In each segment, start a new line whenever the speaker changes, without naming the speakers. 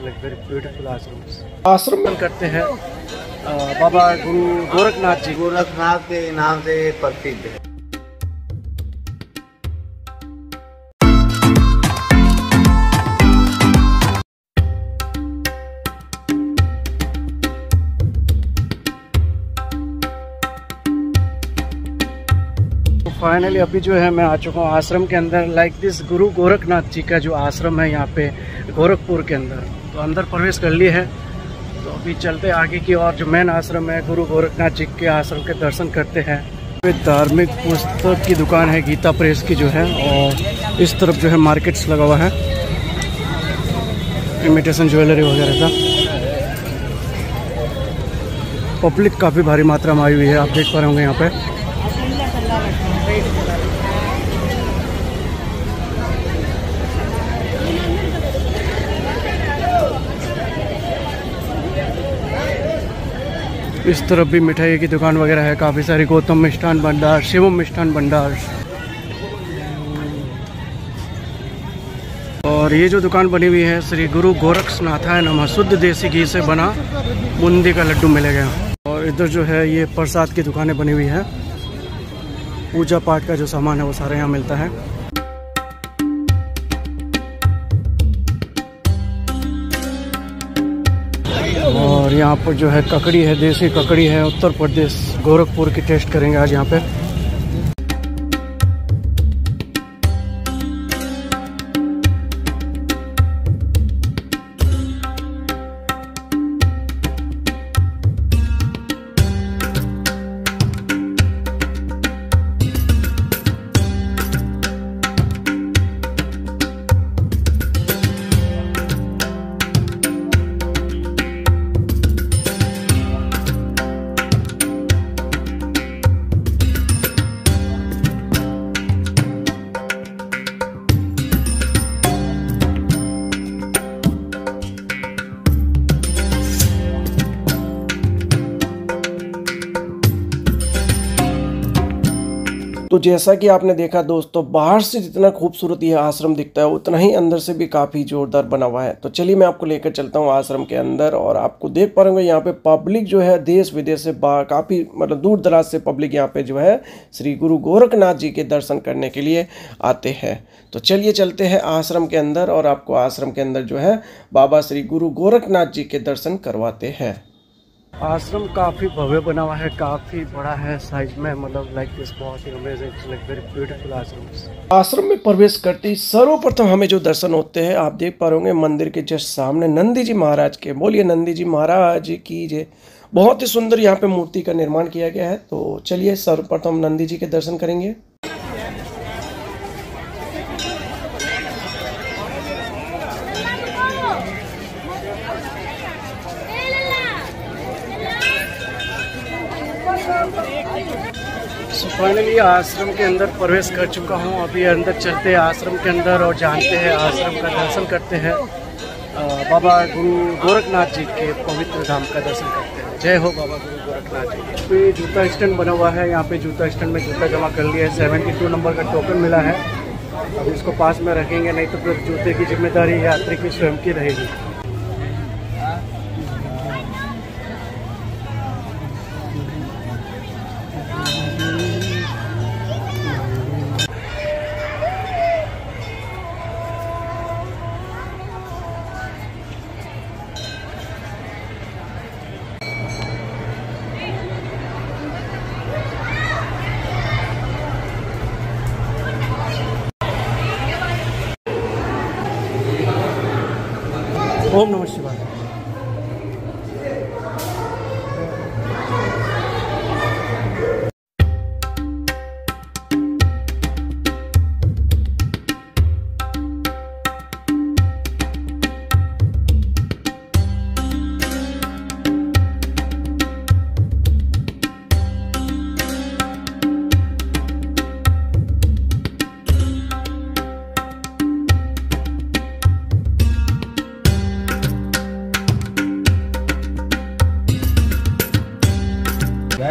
Like very beautiful ashrams. हैं बाबा गुरु गोरखनाथ जी।
गोरखनाथ के नाम से प्रसिद्ध है।
फाइनली अभी जो है मैं आ चुका हूँ आश्रम के अंदर लाइक दिस गुरु गोरखनाथ जी का जो आश्रम है यहाँ पे गोरखपुर के अंदर। तो अंदर प्रवेश कर लिए है। तो अभी चलते आगे की और जो मेन आश्रम है, गुरु गोरखनाथ जी के आश्रम के दर्शन करते हैं। धार्मिक पुस्तक की दुकान है, गीता प्रेस की जो है, और इस तरफ़ जो है मार्केट्स लगा हुआ है। इमिटेशन ज्वेलरी वगैरह का। पब्लिक काफ़ी भारी मात्रा में आई हुई है, आप देख पा रहे होंगे यहाँ पे। इस तरफ़ भी मिठाई की दुकान वगैरह है, काफ़ी सारी गौतम मिष्ठान भंडार, शिवम मिष्ठान भंडार। और ये जो दुकान बनी हुई है, श्री गुरु गोरक्षनाथाय नमः शुद्ध देसी घी से बना बूंदी का लड्डू मिलेगा। और इधर जो है, ये प्रसाद की दुकानें बनी हुई है। पूजा पाठ का जो सामान है, वो सारे यहाँ मिलता है। और यहाँ पर जो है ककड़ी है, देसी ककड़ी है, उत्तर प्रदेश गोरखपुर की टेस्ट करेंगे आज यहाँ पे।
तो जैसा कि आपने देखा दोस्तों, बाहर से जितना खूबसूरत यह आश्रम दिखता है, उतना ही अंदर से भी काफ़ी जोरदार बना हुआ है। तो चलिए मैं आपको लेकर चलता हूँ आश्रम के अंदर और आपको देख पा रहे यहाँ पे पब्लिक जो है देश विदेश से काफ़ी मतलब दूर दराज से पब्लिक यहाँ पे जो है, श्री गुरु गोरखनाथ जी के दर्शन करने के लिए आते हैं। तो चलिए चलते हैं आश्रम के अंदर और आपको आश्रम के अंदर जो है, बाबा श्री गुरु गोरखनाथ जी के दर्शन करवाते हैं।
आश्रम काफ़ी भव्य बना हुआ है, काफ़ी बड़ा है साइज़ में मतलब लाइक दिस बहुत ही amazing like very beautiful ashram
ashram में प्रवेश करते ही सर्वप्रथम हमें जो दर्शन होते हैं, आप देख पा रहे मंदिर के जस्ट सामने नंदी जी महाराज के। बोलिए नंदी जी महाराज की जय। बहुत ही सुंदर यहाँ पे मूर्ति का निर्माण किया गया है तो चलिए सर्वप्रथम नंदी जी के दर्शन करेंगे।
सो फाइनली आश्रम के अंदर प्रवेश कर चुका हूँ। अभी अंदर चलते हैं आश्रम के अंदर और जानते हैं आश्रम का दर्शन करते हैं। बाबा गुरु गोरखनाथ जी के पवित्र धाम का दर्शन करते हैं। जय हो बाबा गुरु गोरखनाथ जी। पे जूता स्टैंड बना हुआ है। यहाँ पे जूता स्टैंड में जूता जमा कर लिया है। सेवेंटी टू नंबर का टोकन मिला है। अब इसको पास में रखेंगे, नहीं तो फिर जूते की ज़िम्मेदारी यात्री की स्वयं की रहेगी। ओम नमः शिवाय।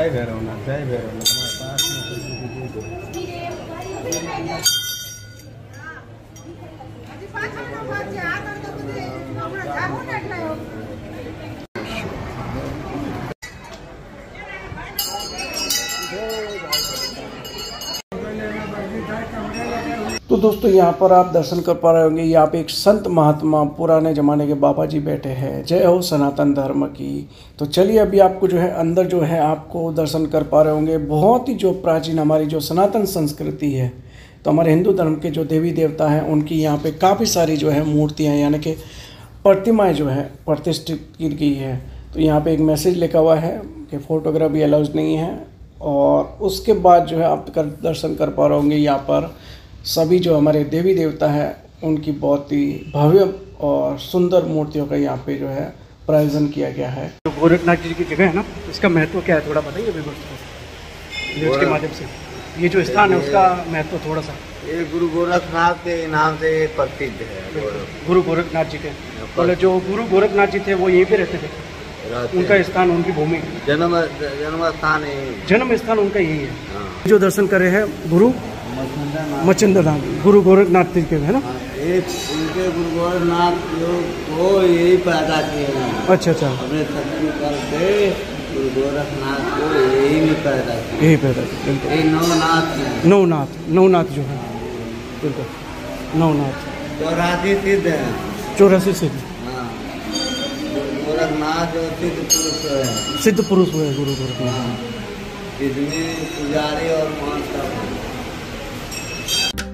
जय भैरवनाथ जय भैरवनाथ हमारे पास में तो दोस्तों, यहाँ पर आप दर्शन कर पा रहे होंगे यहाँ पे एक संत महात्मा पुराने ज़माने के बाबा जी बैठे हैं। जय हो सनातन धर्म की। तो चलिए, अभी आपको जो है, अंदर जो है, आपको दर्शन कर पा रहे होंगे। बहुत ही जो प्राचीन हमारी जो सनातन संस्कृति है तो हमारे हिंदू धर्म के जो देवी देवता हैं, उनकी यहाँ पे काफ़ी सारी जो है, मूर्तियाँ यानी कि प्रतिमाएँ जो है, प्रतिष्ठित की गई है। तो यहाँ पे एक मैसेज लिखा हुआ है कि फ़ोटोग्राफी अलाउज नहीं है, और उसके बाद जो है, आप कर, दर्शन कर पा रहे होंगे यहाँ पर। सभी जो हमारे देवी देवता हैं उनकी बहुत ही भव्य और सुंदर मूर्तियों का यहाँ पे जो है प्रायोजन किया गया है।
जो गोरखनाथ जी की जगह है ना? इसका महत्व क्या है? थोड़ा बताइए को के माध्यम से। ये जो स्थान है उसका महत्व थोड़ा सा।
ये गुरु गोरखनाथ के नाम से प्रसिद्ध है।
गुरु गोरखनाथ जी के। बोले जो गुरु गोरखनाथ जी थे वो यहीं पे रहते थे। उनका स्थान उनकी भूमि।
जन्म जन्म स्थान है।
जन्म स्थान उनका यही है।
हाँ।
जो दर्शन करे हैं गुरु मचिंद्र नाथ गुरु गोरखनाथ जी के है ना?
हाँ, एक उनके गुरु गोरखनाथ जो वो यही पैदा किए
अच्छा अच्छा।
अपने शक्ति करके गुरु गोरखनाथ को यही में पैदा किए।
यही पैदा बिल्कुल।
नवनाथ
नवनाथ नवनाथ जो है। बिल्कुल। नवनाथ।
चौरासी सिद्ध हैं।
चौरासी सिद्ध।
हाँ। गोरखनाथ जो सिद्ध पुरुष है।
सिद्ध पुरुष हुए गुरु गोरखनाथ।
हाँ। इसमें पुजारी और पाँच का Bye.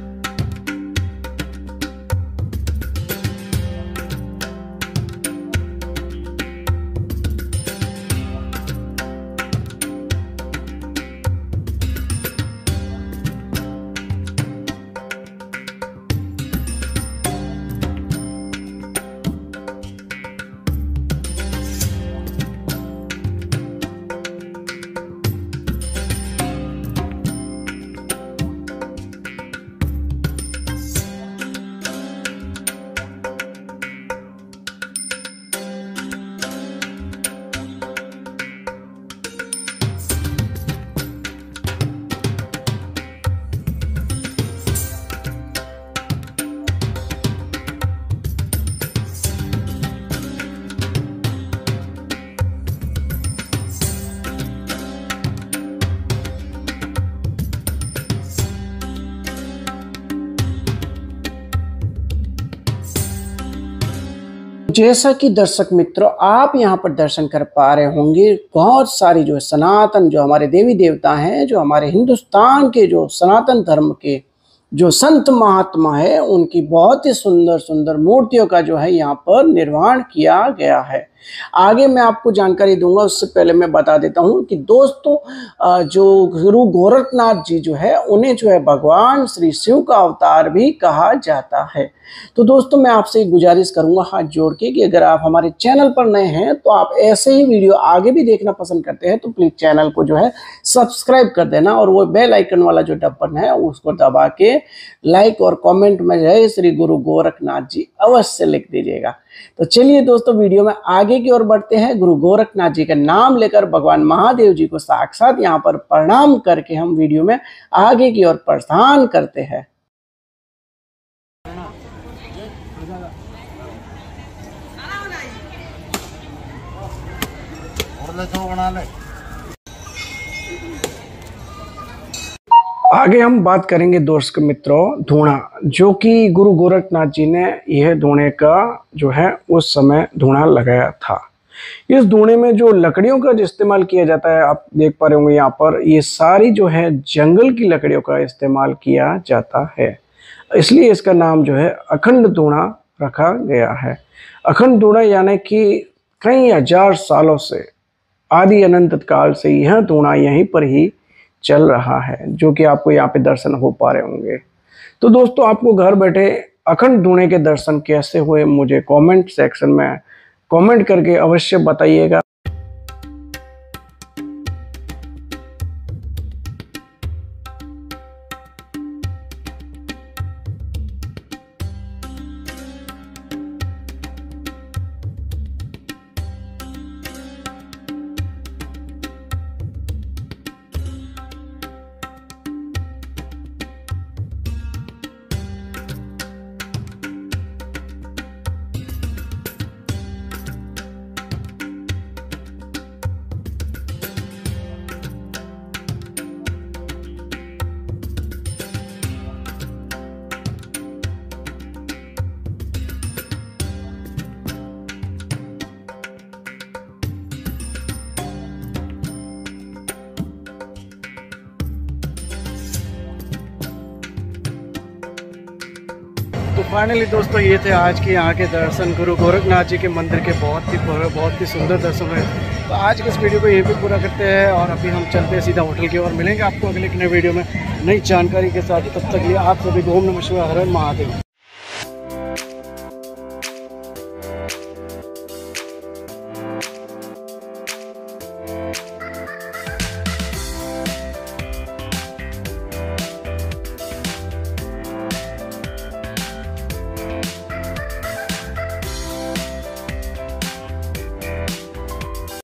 जैसा कि दर्शक मित्रों, आप यहाँ पर दर्शन कर पा रहे होंगे, बहुत सारी जो है सनातन, जो हमारे देवी देवता हैं, जो हमारे हिंदुस्तान के जो सनातन धर्म के जो संत महात्मा है, उनकी बहुत ही सुंदर सुंदर मूर्तियों का जो है यहाँ पर निर्माण किया गया है। आगे मैं आपको जानकारी दूँगा, उससे पहले मैं बता देता हूँ कि दोस्तों जो गुरु गोरखनाथ जी जो है, उन्हें जो है भगवान श्री शिव का अवतार भी कहा जाता है। तो दोस्तों, मैं आपसे गुजारिश करूँगा हाथ जोड़ के कि अगर आप हमारे चैनल पर नए हैं तो आप ऐसे ही वीडियो आगे भी देखना पसंद करते हैं तो प्लीज़ चैनल को जो है सब्सक्राइब कर देना और वो बेल आइकन वाला जो डब्बन है, उसको दबा के लाइक और कमेंट में जय श्री गुरु गोरखनाथ जी अवश्य लिख दीजिएगा। तो चलिए दोस्तों, वीडियो में आगे की ओर बढ़ते हैं। गुरु गोरखनाथ जी का नाम लेकर भगवान महादेव जी को साक्षात यहाँ पर प्रणाम करके हम वीडियो में आगे की ओर प्रस्थान करते हैं। आगे हम बात करेंगे दोस्त मित्रों, धूणा, जो कि गुरु गोरखनाथ जी ने यह धूणे का जो है, उस समय धूणा लगाया था। इस धूणे में जो लकड़ियों का इस्तेमाल किया जाता है, आप देख पा रहे होंगे यहाँ पर, ये सारी जो है, जंगल की लकड़ियों का इस्तेमाल किया जाता है। इसलिए इसका नाम जो है, अखंड धूणा रखा गया है। अखंड धूणा यानी कि कई हज़ार सालों से, आदि अनंत काल से यह धूणा यहीं पर ही चल रहा है, जो कि आपको यहाँ पे दर्शन हो पा रहे होंगे। तो दोस्तों, आपको घर बैठे अखंड धुणे के दर्शन कैसे हुए, मुझे कमेंट सेक्शन में कमेंट करके अवश्य बताइएगा। फाइनली दोस्तों, ये थे आज के यहाँ के दर्शन गुरु गोरखनाथ जी के मंदिर के बहुत ही बहुत ही सुंदर दर्शन हुए। तो आज के इस वीडियो को ये भी पूरा करते हैं और अभी हम चलते हैं सीधा होटल की ओर। मिलेंगे आपको अगले नए वीडियो में नई जानकारी के साथ। तब तक ये आप सभी ओम नमः हर महादेव।